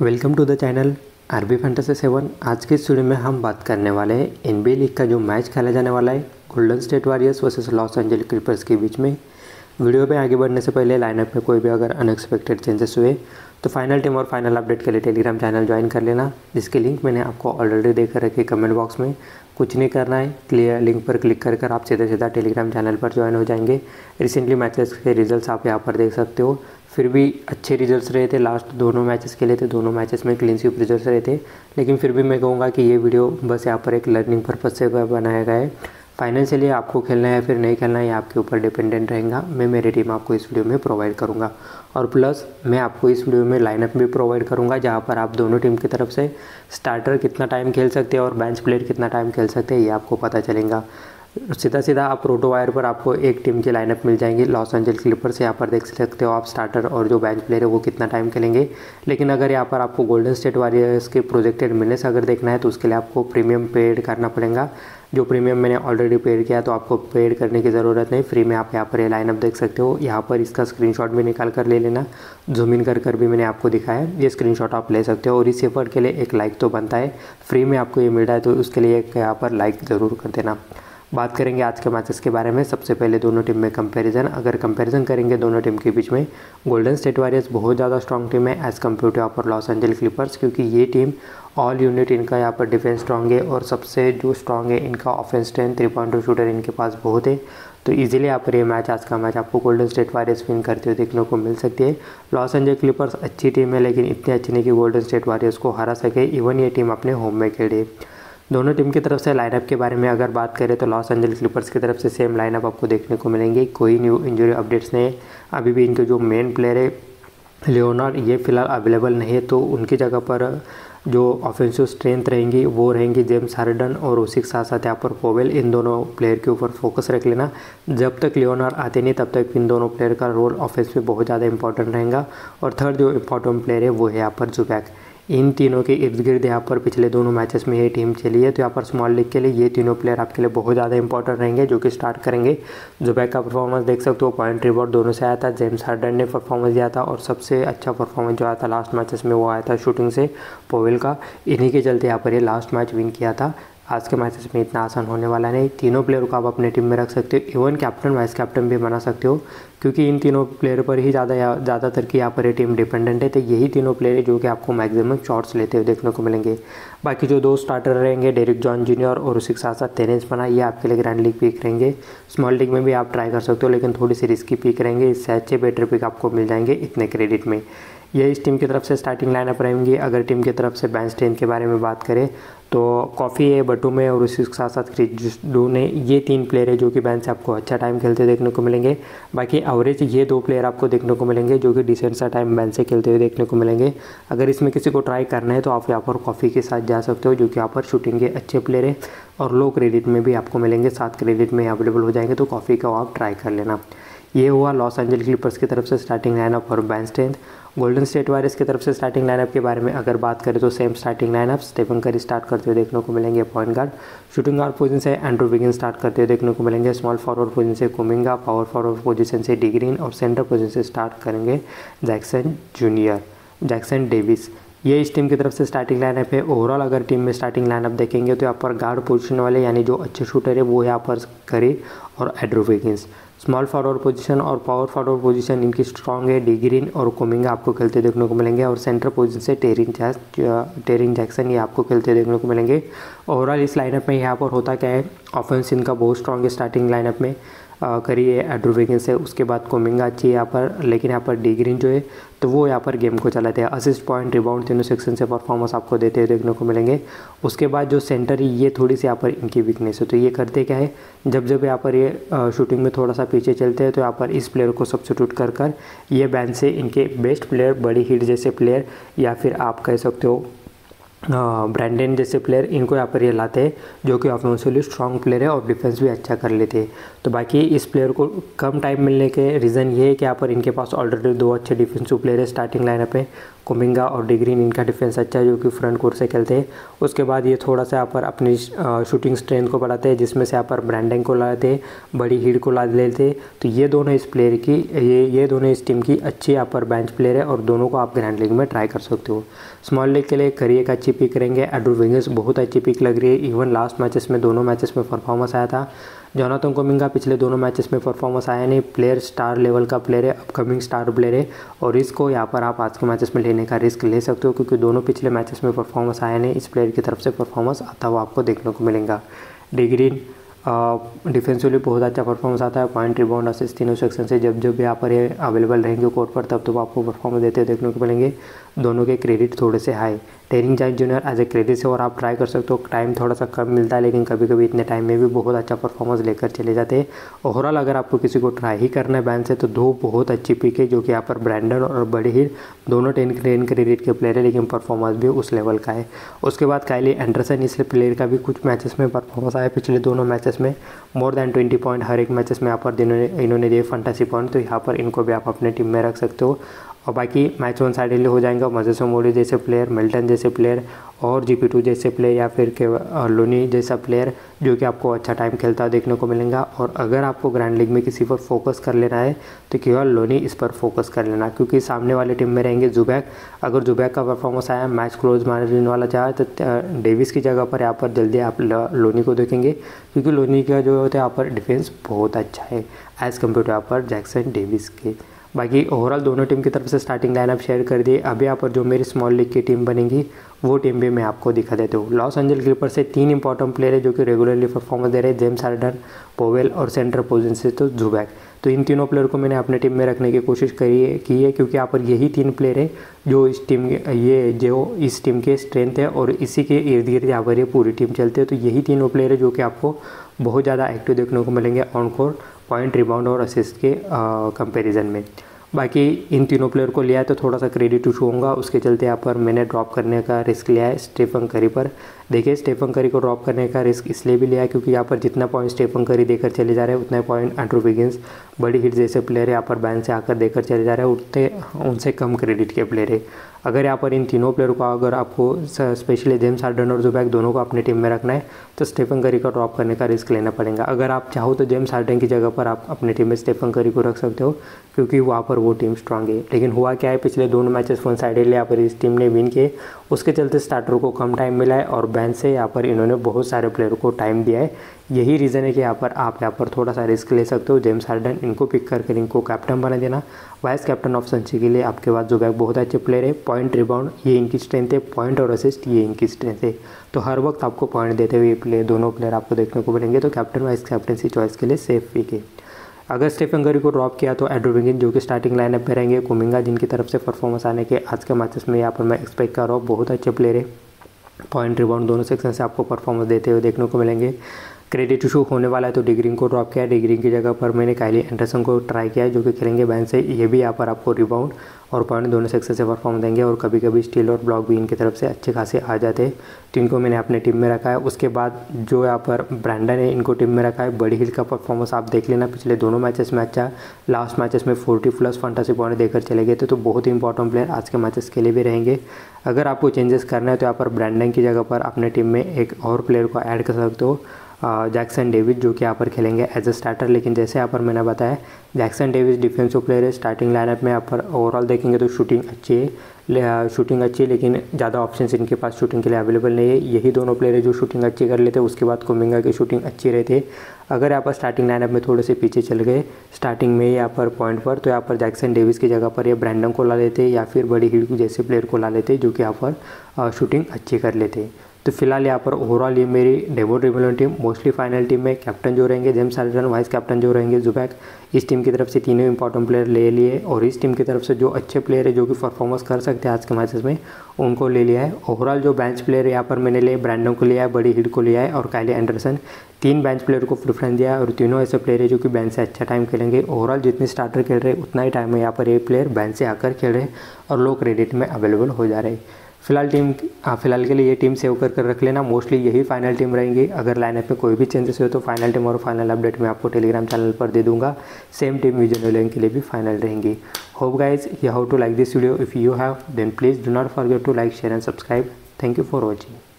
Welcome to the channel RB fantasy seven. आज के studio में हम बात करने वाले हैं एन एनबीए लीग का जो मैच खेला जाने वाला है Golden State Warriors versus Los Angeles Clippers के बीच में। वीडियो में आगे बढ़ने से पहले लाइनअप में कोई भी अगर अनएक्सपेक्टेड चेंजेस हुए तो फाइनल टीम और फाइनल अपडेट के लिए टेलीग्राम चैनल ज्वाइन कर लेना। जिसकी लिंक मैंने आपको ऑलरेडी देकर रखी कमेंट बॉक्स में। कुछ नहीं करना है क्लियर लिंक पर क्लिक कर कर आप सीधा सीधा टेलीग्राम चैनल पर ज्वाइन हो जाएँगे। रिसेंटली मैचेस के रिजल्ट्स आप यहाँ पर देख सकते हो। फिर भी अच्छे रिजल्ट्स रहे थे लास्ट दोनों मैचेस के लिए थे, दोनों मैचेस में क्लीन स्वीप रिजल्ट्स रहे थे। लेकिन फिर भी मैं कहूँगा कि ये वीडियो बस यहाँ पर एक लर्निंग पर्पज़ से बनाया गया है। फाइनेंशियली आपको खेलना है फिर नहीं खेलना है आपके ऊपर डिपेंडेंट रहेगा। मैं, मेरी टीम आपको इस वीडियो में प्रोवाइड करूँगा। और प्लस मैं आपको इस वीडियो में लाइनअप भी प्रोवाइड करूँगा, जहाँ पर आप दोनों टीम की तरफ़ से स्टार्टर कितना टाइम खेल सकते हैं और बेंच प्लेयर कितना टाइम खेल सकते हैं, ये आपको पता चलेगा। सीधा सीधा आप रोटो वायर पर आपको एक टीम की लाइनअप मिल जाएँगी। लॉस एंजल क्लिपर्स यहाँ पर देख सकते हो आप स्टार्टर और जो बेंच प्लेयर है वो कितना टाइम खेलेंगे। लेकिन अगर यहाँ पर आपको गोल्डन स्टेट वॉरियर्स के प्रोजेक्टेड मिनट्स अगर देखना है तो उसके लिए आपको प्रीमियम पेड करना पड़ेगा। जो प्रीमियम मैंने ऑलरेडी पेड किया तो आपको पेड करने की ज़रूरत नहीं। फ्री में आप यहाँ पर ये लाइनअप देख सकते हो। यहाँ पर इसका स्क्रीनशॉट भी निकाल कर ले लेना। जूम इन कर कर भी मैंने आपको दिखाया ये स्क्रीनशॉट आप ले सकते हो और इस एफर्ट के लिए एक लाइक तो बनता है। फ्री में आपको ये मिल रहा है तो उसके लिए एक यहाँ पर लाइक ज़रूर कर देना। बात करेंगे आज के मैचेस के बारे में। सबसे पहले दोनों टीम में कंपैरिजन अगर कंपैरिजन करेंगे दोनों टीम के बीच में गोल्डन स्टेट वॉरियर्स बहुत ज़्यादा स्ट्रॉन्ग टीम है एज़ कंपेयर टू यहाँ पर लॉस एंजल क्लिपर्स क्योंकि ये टीम ऑल यूनिट इनका यहाँ पर डिफेंस स्ट्रॉन्ग है और सबसे जो स्ट्रॉन्ग है इनका offence strength three point two shooter इनके पास बहुत है। तो इजीली यहाँ पर ये मैच आज का मैच आपको गोल्डन स्टेट वॉरियर्स विन करते हुए देखने को मिल सकती है। लॉस एंजल क्लिपर्स अच्छी टीम है, लेकिन इतनी अच्छी नहीं कि गोल्डन स्टेट वॉरियर्स को हरा सके। इवन ये टीम अपने होम में खेले। दोनों टीम की तरफ़ से लाइनअप के बारे में अगर बात करें तो लॉस एंजल क्लिपर्स की तरफ़ से सेम लाइनअप आपको देखने को मिलेंगे। कोई न्यू इंजरी अपडेट्स नहीं। है अभी भी इनके जो मेन प्लेयर है लियोनार्ड ये फ़िलहाल अवेलेबल नहीं है तो उनकी जगह पर जो ऑफेंसिव स्ट्रेंथ रहेंगी, वो रहेंगी जेम्स हार्डन और उसी के साथ साथ यहाँ पर पोवेल इन दोनों प्लेयर के ऊपर फोकस रख लेना। जब तक लियोनार आते नहीं, तब तक इन दोनों प्लेयर का रोल ऑफेंस में बहुत ज़्यादा इंपॉर्टेंट रहेगा। और थर्ड जो इंपॉर्टेंट प्लेयर है, वो है यहाँ पर जुबैक इन तीनों के इर्द गिर्द यहाँ पर पिछले दोनों मैचेस में ये टीम चली है तो यहाँ पर स्मॉल लीग के लिए ये तीनों प्लेयर आपके लिए बहुत ज़्यादा इंपॉर्टेंट रहेंगे, जो कि स्टार्ट करेंगे। जुबैक का परफॉर्मेंस देख सकते हो पॉइंट रिवॉर्ड दोनों से आया था जेम्स हार्डन ने परफॉर्मेंस दिया था, और सबसे अच्छा परफॉर्मेंस जो आया था लास्ट मैचेस में वो आया था शूटिंग से पोवेल का। इन्हीं के चलते यहाँ पर ये लास्ट मैच विन किया था। आज के मैचेस में इतना आसान होने वाला नहीं। तीनों प्लेयर को आप अपने टीम में रख सकते हो। इवन कैप्टन वाइस कैप्टन भी बना सकते हो। क्योंकि इन तीनों प्लेयर पर ही ज़्यादा ज़्यादातर की यहाँ पर टीम डिपेंडेंट है। तो यही तीनों प्लेयर है जो कि आपको मैक्सिमम शॉट्स लेते हुए देखने को मिलेंगे। बाकी जो दो स्टार्टर रहेंगे डेरिक जॉन जूनियर और उसी के साथ साथ टेरेंस बना, ये आपके लिए ग्रैंड लीग पिक रहेंगे। स्मॉल लीग में भी आप ट्राई कर सकते हो, लेकिन थोड़ी सी रिस्की पिक रहेंगे। इससे अच्छे बेटर पिक आपको मिल जाएँगे इतने क्रेडिट में। ये इस टीम की तरफ़ से स्टार्टिंग लाइनअप रहेंगी। अगर टीम की तरफ़ से बैंच टेन के बारे में बात करें तो कॉफ़ी है बटू में और उसी के साथ साथ क्रिज डू ने ये तीन प्लेयर है जो कि बैंच से आपको अच्छा टाइम खेलते देखने को मिलेंगे। बाकी एवरेज ये दो प्लेयर आपको देखने को मिलेंगे जो कि डिसेंट सा टाइम बैंच से खेलते हुए देखने को मिलेंगे। अगर इसमें किसी को ट्राई करना है तो आप यहाँ पर कॉफ़ी के साथ जा सकते हो, जो कि यहाँ पर शूटिंग के अच्छे प्लेयर है और लो क्रेडिट में भी आपको मिलेंगे। सात क्रेडिट में अवेलेबल हो जाएँगे तो कॉफ़ी का आप ट्राई कर लेना। ये हुआ लॉस एंजल क्लिपर्स की तरफ़ से स्टार्टिंग लाइनअप और bench strength Golden State Warriors की तरफ़ से स्टार्टिंग लाइनअप के बारे में अगर बात करें तो same starting lineup Stephen Curry start करते हुए देखने को मिलेंगे point guard shooting guard position से एंड्रू बिगिन स्टार्ट करते हुए देखने को मिलेंगे। स्मॉल फॉरवर्ड पोजीशन से कुमिंगा पावर फॉरवर्ड पोजीशन से डिग्रीन और सेंटर पोजीशन से स्टार्ट करेंगे जैक्सन जूनियर जैक्सन डेविस ये इस टीम की तरफ़ से स्टार्टिंग लाइनअप है। ओवरऑल अगर टीम में स्टार्टिंग लाइनअप देखेंगे तो यहाँ पर गार्ड पोजीशन वाले, यानी जो अच्छे शूटर है, वो यहाँ पर करी और Andrew Wiggins small forward position और पावर फॉरवर्ड पोजीशन इनकी स्ट्रॉन्ग है डिग्रीन और कोमिंगा आपको खेलते देखने को मिलेंगे और सेंटर पोजीशन से टेरिन टेरिन जैक्सन ये आपको खेलते देखने को मिलेंगे। ओवरऑल इस लाइनअप में यहाँ पर होता क्या है ऑफेंस इनका बहुत स्ट्रॉन्ग है स्टार्टिंग लाइनअप में। करिए एड्रोविगन से, उसके बाद कोमिंगा अच्छी है यहाँ पर, लेकिन यहाँ पर डिग्रीन जो है तो वो यहाँ पर गेम को चलाते हैं। असिस्ट पॉइंट रिबाउंड तीनों सेक्शन से परफॉर्मेंस आपको देते हुए देखने को मिलेंगे। उसके बाद जो सेंटर है, ये थोड़ी सी यहाँ पर इनकी वीकनेस है। तो ये करते क्या है? जब जब यहाँ पर ये शूटिंग में थोड़ा सा पीछे चलते हैं तो यहाँ पर इस प्लेयर को सब्सिट्यूट कर कर ये बैन से इनके बेस्ट प्लेयर बड़ी हिट जैसे प्लेयर या फिर आप कह सकते हो ब्रांडन जैसे प्लेयर इनको यहाँ पर ये लाते हैं, जो कि ऑफेंसिवली स्ट्रॉन्ग प्लेयर है और डिफेंस भी अच्छा कर लेते हैं। तो बाकी इस प्लेयर को कम टाइम मिलने के रीज़न ये है कि यहाँ पर इनके पास ऑलरेडी दो अच्छे डिफेंसिव प्लेयर है स्टार्टिंग लाइनअप में। कुमिंगा और डिग्रीन इनका डिफेंस अच्छा है, जो कि फ्रंट कोर्ट से खेलते हैं। उसके बाद ये थोड़ा सा यहाँ पर अपनी शूटिंग स्ट्रेंथ को बढ़ाते हैं, जिसमें से यहाँ पर ब्रांडिंग को लाते हैं, बड़ी हीड को ला लेते तो ये दोनों इस प्लेयर की, ये ये दोनों इस टीम की अच्छी यहाँ पर बेंच प्लेयर है और दोनों को आप ग्रैंड लीग में ट्राई कर सकते हो। स्मॉल लीग के लिए करिए एक अच्छी पिक रहेंगे एड्रू विंगर्स बहुत अच्छी पिक लग रही है। इवन लास्ट मैचेस में, दोनों मैचेस में परफॉर्मेंस आया था। जोनाथन कोमिंगा पिछले दोनों मैचेस में परफॉर्मेंस आया नहीं। प्लेयर स्टार लेवल का प्लेयर है अपकमिंग स्टार प्लेयर है। और इसको यहाँ पर आप आज के मैचेस में लेने का रिस्क ले सकते हो, क्योंकि दोनों पिछले मैचेस में परफॉर्मेंस आया नहीं। इस प्लेयर की तरफ़ से परफॉर्मेंस आता हुआ आपको देखने को मिलेगा। डिग्रीन डिफेंसिवली बहुत अच्छा परफॉर्मेंस आता है। पॉइंट रिबाउंड असिस्ट तीनों सेक्शन से जब जब भी यहाँ पर ये अवेलेबल रहेंगे कोर्ट पर, तब तो आपको परफॉर्मेंस देते देखने को मिलेंगे। दोनों के क्रेडिट थोड़े से हाई टेरिंग जाइट जूनियर एज ए क्रेडिट से और आप ट्राई कर सकते हो। टाइम थोड़ा सा कम मिलता है, लेकिन कभी कभी इतने टाइम में भी बहुत अच्छा परफॉर्मेंस लेकर चले जाते हैं। ओवरऑल अगर आपको किसी को ट्राई ही करना है बैंड से तो दो बहुत अच्छी पिक है जो कि यहाँ पर ब्रांडन और बड़ी ही दोनों टेन टेन क्रेडिट के प्लेयर है, लेकिन परफॉर्मेंस भी उस लेवल का है। उसके बाद काइली एंडरसन इस प्लेयर का भी कुछ मैचेस में परफॉर्मेंस आया पिछले दोनों मैचेस में। मोर देन ट्वेंटी पॉइंट हर एक मैचेस में यहाँ पर इन्होंने दिए फंटासी पॉइंट तो यहाँ पर इनको भी आप अपने टीम में रख सकते हो। और बाकी मैच वन साइडली हो जाएँगे। मजेसो मोडी जैसे प्लेयर मिल्टन जैसे प्लेयर और टू जैसे प्लेयर या फिर के लोनी जैसा प्लेयर जो कि आपको अच्छा टाइम खेलता देखने को मिलेगा। और अगर आपको ग्रैंड लीग में किसी पर फोकस कर लेना है तो केवल लोनी इस पर फोकस कर लेना, क्योंकि सामने वाले टीम में रहेंगे जुबैक अगर जुबैक का परफॉर्मेंस आया मैच क्लोज मारने वाला चाहे तो डेविस की जगह पर यहाँ पर जल्दी आप लोनी को देखेंगे, क्योंकि लोनी का जो होता है, यहाँ पर डिफेंस बहुत अच्छा है एज़ कंपेयर टू यहाँ पर जैक्सन डेविस के। बाकी ओवरऑल दोनों टीम की तरफ़ से स्टार्टिंग लाइनअप शेयर कर दिए। अभी यहाँ पर जो मेरी स्मॉल लीग की टीम बनेगी, वो टीम भी मैं आपको दिखा देता हूँ। लॉस एंजल क्लिपर से तीन इंपॉर्टेंट प्लेयर है जो कि रेगुलरली परफॉर्मेंस दे रहे हैं। जेम्स हार्डन पोवेल और सेंटर पोजिशन से तो जुबैक तो इन तीनों प्लेयर को मैंने अपने टीम में रखने की कोशिश करी है, की है, क्योंकि यहाँ पर यही तीन प्लेयर है जो इस टीम ये, जो इस टीम के स्ट्रेंथ है और इसी के इर्द गिर्द यहाँ पर ये पूरी टीम चलती है। तो यही तीनों प्लेयर है जो कि आपको बहुत ज़्यादा एक्टिव देखने को मिलेंगे ऑन कोर्ट पॉइंट रिबाउंड और असिस्ट के कंपेरिजन में। बाकी इन तीनों प्लेयर को लिया है तो थोड़ा सा क्रेडिट इशू होगा। उसके चलते यहाँ पर मैंने ड्रॉप करने का रिस्क लिया है स्टेफन करी पर। देखिए स्टेफन करी को ड्रॉप करने का रिस्क इसलिए भी लिया है क्योंकि यहाँ पर जितना पॉइंट स्टेफन करी देकर चले जा रहे हैं, उतना पॉइंट एंड्रू विगिंस बड़ी हिट जैसे प्लेयर यहाँ पर बैन से आकर देकर चले जा रहे हैं, उतने, उनसे कम क्रेडिट के प्लेयर है। अगर यहाँ पर इन तीनों प्लेयर को अगर आपको स्पेशली जेम्स हार्डन और जुबैक दोनों को अपनी टीम में रखना है तो स्टेफन करी का ड्रॉप करने का रिस्क लेना पड़ेगा। अगर आप चाहो तो जेम्स हार्डन की जगह पर आप अपनी टीम में स्टेफन करी को रख सकते हो, क्योंकि वहाँ पर वो टीम स्ट्रांग है। लेकिन हुआ क्या है, पिछले दोनों मैचेस वन साइडेड यहाँ पर इस टीम ने विन किए। उसके चलते स्टार्टर को कम टाइम मिला है और बैन से यहाँ पर इन्होंने बहुत सारे प्लेयर को टाइम दिया है। यही रीज़न है कि यहाँ पर आप यहाँ पर थोड़ा सा रिस्क ले सकते हो। जेम्स हार्डन इनको पिक करके इनको कैप्टन बना देना। वाइस कैप्टन ऑफ़ संची के लिए आपके पास जो बैक बहुत अच्छे प्लेयर है पॉइंट रिबाउंड ये इनकी स्ट्रेंथ है पॉइंट और असिस्ट ये इनकी स्ट्रेंथ है। तो हर वक्त आपको पॉइंट देते हुए प्लेयर दोनों प्लेयर आपको देखने को मिलेंगे। तो कैप्टन वाइस कैप्टनसी चॉइस के लिए सेफ़ पिक है। अगर स्टेफन गरी को ड्रॉप किया तो एड्रोविंगिन जो कि स्टार्टिंग लाइनअप में रहेंगे कुमिंगा जिनकी तरफ़ से परफॉर्मेंस आने के आज के मैचेस में यहाँ पर मैं एक्सपेक्ट कर रहा हूँ, बहुत अच्छे प्लेयर है। पॉइंट रिबाउंड दोनों सेक्शन से आपको परफॉर्मेंस देते हुए देखने को मिलेंगे। क्रेडिट इशू होने वाला है तो डिग्रिंग को ड्रॉप किया डिग्रिंग की जगह पर मैंने काइली एंडरसन को ट्राई किया जो कि खेलेंगे बैन से। ये भी यहाँ पर आपको रिबाउंड और पॉइंट दोनों सेक्शन से परफॉर्म देंगे और कभी कभी स्टील और ब्लॉक भी इनकी तरफ़ से अच्छे खासे आ जाते हैं। तो इनको मैंने अपने टीम में रखा है। उसके बाद जो यहाँ पर ब्रांडन है, इनको टीम में रखा है। बड़ी हिल का परफॉर्मेंस आप देख लेना, पिछले दोनों मैचेस में अच्छा लास्ट मैचेस में फोर्टी प्लस फंटासी पॉइंट देकर चले गए थे तो बहुत ही इंपॉर्टेंट प्लेयर आज के मैचेस के लिए भी रहेंगे। अगर आपको चेंजेस करना है तो यहाँ पर ब्रांडन की जगह पर अपने टीम में एक और प्लेयर को ऐड कर सकते हो। जैक्सन डेविड जो कि यहाँ पर खेलेंगे एज अ स्टार्टर लेकिन जैसे यहाँ पर मैंने बताया जैक्सन डेविस डिफेंसिव प्लेयर है। स्टार्टिंग लाइनअप में यहाँ पर ओवरऑल देखेंगे तो शूटिंग अच्छी है। शूटिंग अच्छी है, लेकिन ज़्यादा ऑप्शन इनके पास शूटिंग के लिए अवेलेबल नहीं है। यही दोनों प्लेयर है जो शूटिंग अच्छी कर लेते उसके बाद कुमिंगा की शूटिंग अच्छी रहती है। अगर यहाँ पर स्टार्टिंग लाइनअप में थोड़े से पीछे चल गए स्टार्टिंग में यहाँ पर पॉइंट पर तो यहाँ पर जैक्सन डेविस की जगह पर ये ब्रैंडम को ला लेते या फिर बड़ी हिट जैसे प्लेयर को ला लेते जो कि यहाँ पर शूटिंग अच्छी कर लेते तो फ़िलहाल यहाँ पर ओवरऑल ये मेरी डेवो ट्रिबुलन टीम मोस्टली फाइनल टीम में कैप्टन जो रहेंगे जेम्स हार्डन वाइस कैप्टन जो रहेंगे जुबैक इस टीम की तरफ़ से तीनों इंपॉर्टेंट प्लेयर ले लिए और इस टीम की तरफ़ से जो अच्छे प्लेयर है, जो कि परफॉर्मेंस कर सकते हैं आज के मैचेस में, उनको ले लिया है। ओवरऑल जो बेंच प्लेयर यहाँ पर मैंने लिए ब्रांडो को लिया है, बड़ी हिट को लिया है और कायले एंडरसन तीन बेंच प्लेयर को प्रेफरेंस दिया है और तीनों ऐसे प्लेयर है जो कि बेंच से अच्छा टाइम खेलेंगे। ओवरऑल जितने स्टार्टर खेल रहे उतना ही टाइम में यहाँ पर ये प्लेयर बेंच से आकर खेल रहे हैं और लो क्रेडिट में अवेलेबल हो जा रहे हैं। फ़िलहाल टीम हाँ फ़िलहाल के लिए ये टीम सेव कर कर रख लेना। मोस्टली यही फाइनल टीम रहेंगी। अगर लाइनअप में कोई भी चेंजेस हो तो फाइनल टीम और फाइनल अपडेट मैं आपको टेलीग्राम चैनल पर दे दूँगा। सेम टीम विजन के लिए भी फाइनल रहेंगी। Hope guys you how to like this video if you have then please do not forget to like share and subscribe thank you for watching